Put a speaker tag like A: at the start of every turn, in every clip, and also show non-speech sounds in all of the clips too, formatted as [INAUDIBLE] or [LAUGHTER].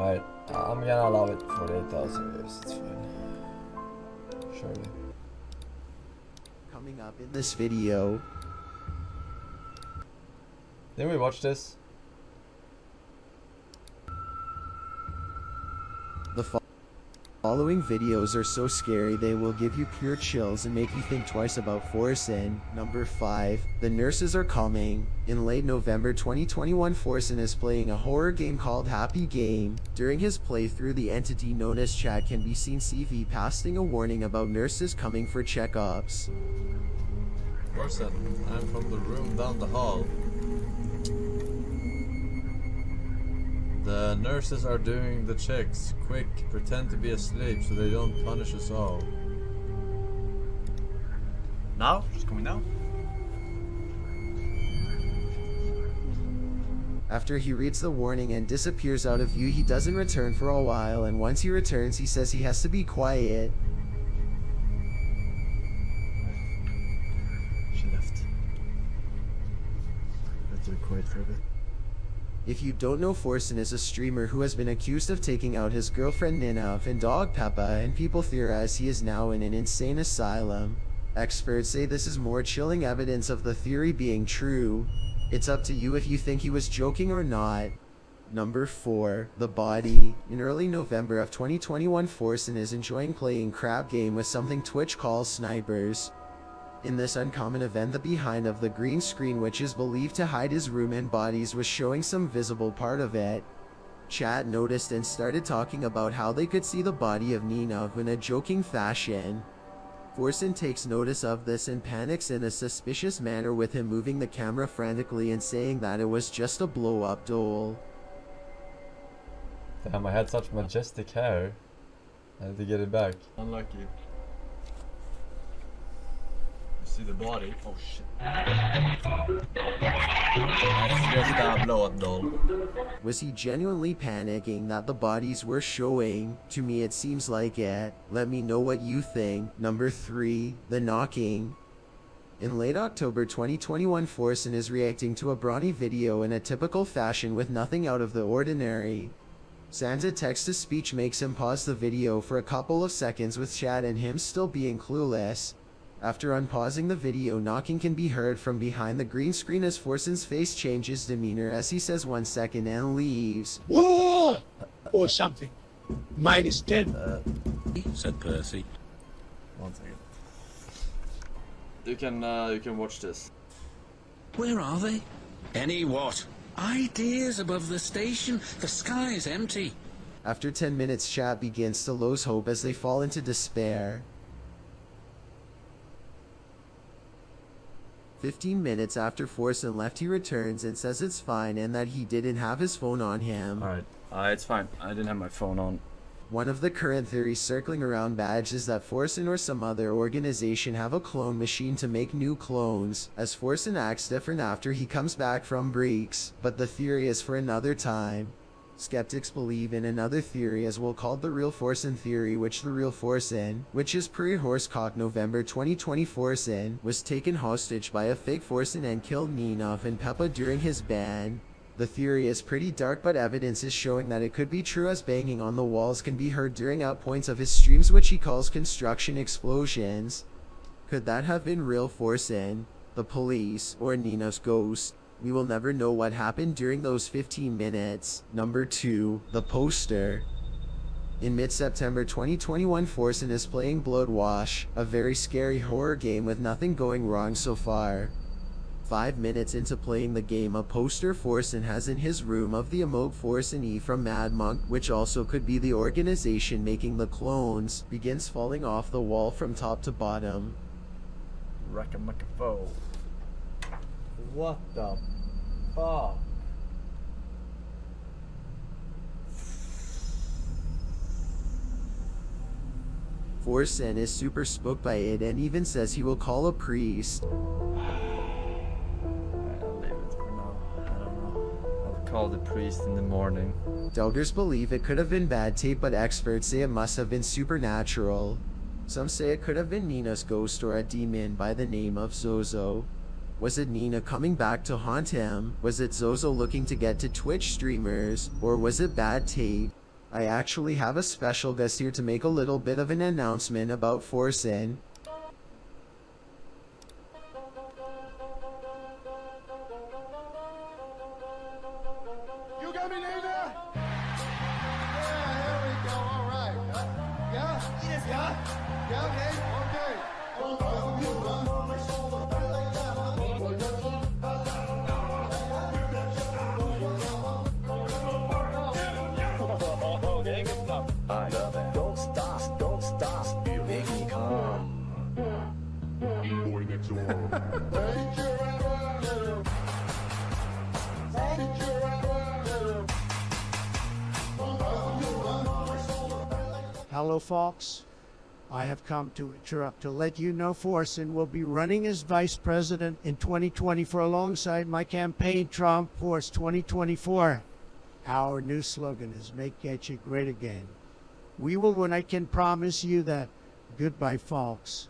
A: Alright, I'm gonna allow it for 8,000 years, it's fine. Surely.
B: Coming up in this video,
A: Didn't we watch this?
B: the following videos are so scary they will give you pure chills and make you think twice about Forsen. Number 5. The Nurses Are Coming. In late November 2021, Forsen is playing a horror game called Happy Game. During his playthrough, the entity known as Chad can be seen CV passing a warning about nurses coming for checkups.
A: Orson, I'm from the room down the hall. The nurses are doing the checks. Quick, pretend to be asleep so they don't punish us all.
C: Now? Just coming now?
B: After he reads the warning and disappears out of view, he doesn't return for a while, and once he returns, he says he has to be quiet.
A: She left. Let her quiet for a bit.
B: If you don't know, Forsen is a streamer who has been accused of taking out his girlfriend Ninov and dog Peppa, and people theorize he is now in an insane asylum. Experts say this is more chilling evidence of the theory being true. It's up to you if you think he was joking or not. Number 4. The Body. In early November of 2021, Forsen is enjoying playing crab game with something Twitch calls snipers. In this uncommon event, the behind of the green screen, which is believed to hide his room and bodies, was showing some visible part of it. Chat noticed and started talking about how they could see the body of Nina in a joking fashion. Forsen takes notice of this and panics in a suspicious manner with him moving the camera frantically and saying that it was just a blow-up doll.
A: Damn, I had such majestic hair. I had to get it back.
C: Unlucky. See the body? Oh shit. Just a blow up doll.
B: Was he genuinely panicking that the bodies were showing? To me, it seems like it. Let me know what you think. Number 3. The Knocking. In late October 2021, Forsen is reacting to a Brawny video in a typical fashion with nothing out of the ordinary. Santa text-to-speech makes him pause the video for a couple of seconds with Chad and him still being clueless. After unpausing the video, knocking can be heard from behind the green screen as Forsen's face changes demeanor as he says one second and leaves.
D: Whoa! Or something. Minus 10.
E: said Percy.
A: One second. You can uh, you can watch this.
E: Where are they? Any what? Ideas above the station. The sky is empty.
B: After 10 minutes, chat begins to lose hope as they fall into despair. 15 minutes after Forsen left, he returns and says it's fine and that he didn't have his phone on him.
C: Alright. Uh, it's fine. I didn't have my phone on.
B: One of the current theories circling around Bajs is that Forsen or some other organization have a clone machine to make new clones, as Forsen acts different after he comes back from breaks, but the theory is for another time. Skeptics believe in another theory as well called the real Forsen theory which the real Forsen, which is pre-Horsecock November 2020 Forsen, was taken hostage by a fake Forsen and killed Ninov and Peppa during his ban. The theory is pretty dark but evidence is showing that it could be true as banging on the walls can be heard during outpoints of his streams which he calls construction explosions. Could that have been real Forsen, the police, or Nina's ghost? We will never know what happened during those 15 minutes. Number 2. The Poster in mid-September 2021, Forsen is playing Bloodwash, a very scary horror game with nothing going wrong so far. Five minutes into playing the game, a poster Forsen has in his room of the emote Forsen E from Mad Monk, which also could be the organization making the clones, begins falling off the wall from top to bottom.
C: Rackamacafo.
A: What the fuck?
B: Forsen is super spooked by it and even says he will call a priest.
A: I'll leave it for now. I don't know. I'll call the priest in the morning.
B: Doubters believe it could have been bad tape, but experts say it must have been supernatural. Some say it could have been Nina's ghost or a demon by the name of Zozo. Was it Nina coming back to haunt him? Was it Zozo looking to get to Twitch streamers? Or was it bad tape? I actually have a special guest here to make a little bit of an announcement about Forsen.
F: Hello, folks. I have come to interrupt to let you know Forsen will be running as vice president in 2024 alongside my campaign Trump Force 2024. Our new slogan is Make Gachi Great Again. We will win. I can promise you that. Goodbye, folks.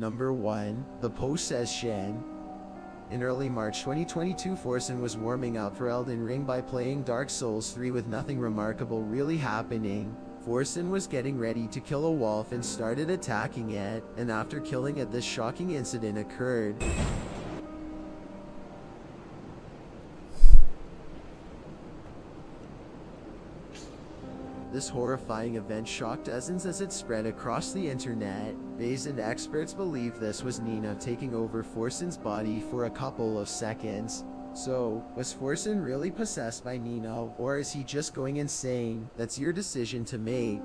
B: Number 1. The Possession. In early March 2022, Forsen was warming up for Elden Ring by playing Dark Souls 3 with nothing remarkable really happening. Forsen was getting ready to kill a wolf and started attacking it, and after killing it this shocking incident occurred. This horrifying event shocked dozens as it spread across the internet. Bajs and experts believe this was Nina taking over Forsen's body for a couple of seconds. So, was Forsen really possessed by Nina, or is he just going insane? That's your decision to make.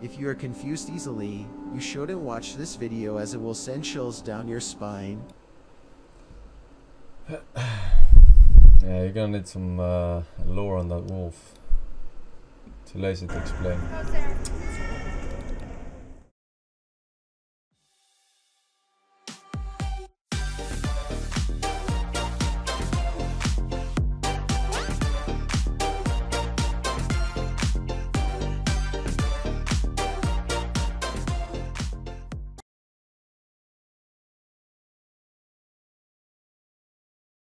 B: If you are confused easily, you shouldn't watch this video as it will send chills down your spine. [SIGHS]
A: Yeah, you're gonna need some uh, lore on that wolf too lazy to explain.